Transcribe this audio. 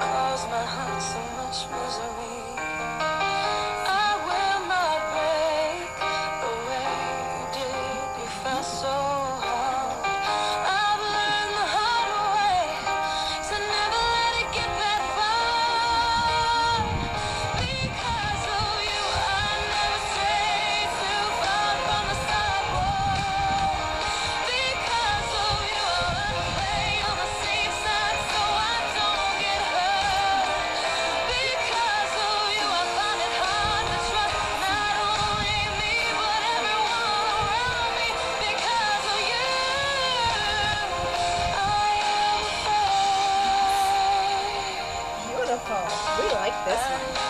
Cause my heart so much misery. We like this one.